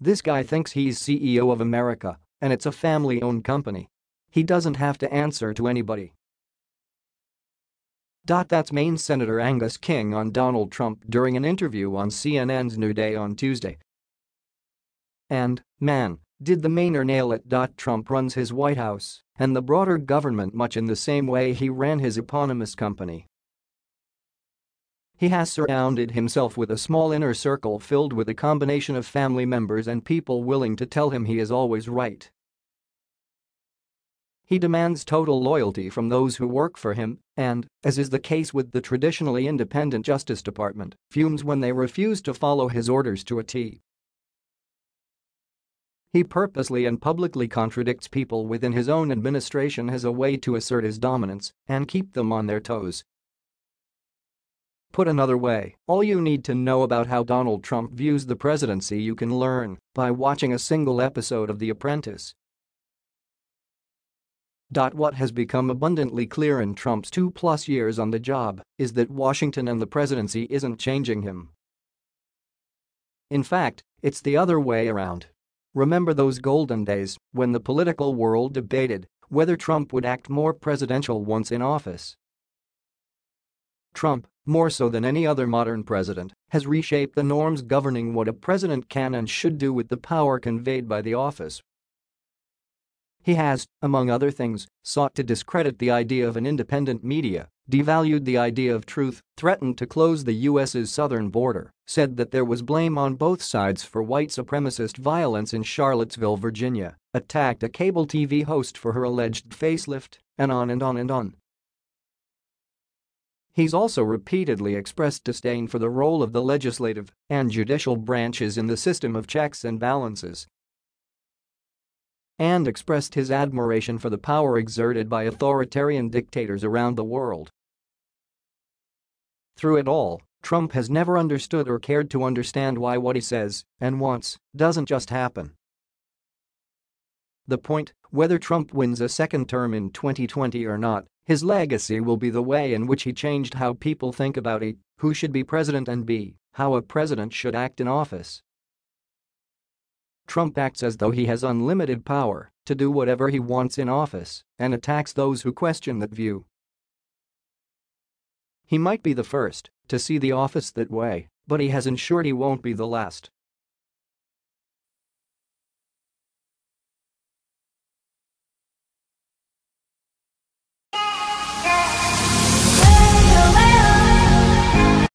This guy thinks he's CEO of America, and it's a family-owned company. He doesn't have to answer to anybody. That's Maine Senator Angus King on Donald Trump during an interview on CNN's New Day on Tuesday. And, man, did the Mainer nail it. Trump runs his White House and the broader government much in the same way he ran his eponymous company. He has surrounded himself with a small inner circle filled with a combination of family members and people willing to tell him he is always right. He demands total loyalty from those who work for him and, as is the case with the traditionally independent Justice Department, fumes when they refuse to follow his orders to a T. He purposely and publicly contradicts people within his own administration as a way to assert his dominance and keep them on their toes. Put another way, all you need to know about how Donald Trump views the presidency you can learn by watching a single episode of The Apprentice. What has become abundantly clear in Trump's two-plus years on the job is that Washington and the presidency isn't changing him. In fact, it's the other way around. Remember those golden days when the political world debated whether Trump would act more presidential once in office? Trump, more so than any other modern president, has reshaped the norms governing what a president can and should do with the power conveyed by the office. He has, among other things, sought to discredit the idea of an independent media, devalued the idea of truth, threatened to close the U.S.'s southern border, said that there was blame on both sides for white supremacist violence in Charlottesville, Virginia, attacked a cable TV host for her alleged facelift, and on and on and on. He's also repeatedly expressed disdain for the role of the legislative and judicial branches in the system of checks and balances and expressed his admiration for the power exerted by authoritarian dictators around the world. Through it all, Trump has never understood or cared to understand why what he says and wants doesn't just happen. The point, whether Trump wins a second term in 2020 or not, his legacy will be the way in which he changed how people think about A. Who should be president and B. How a president should act in office. Trump acts as though he has unlimited power to do whatever he wants in office and attacks those who question that view. He might be the first to see the office that way, but he has ensured he won't be the last.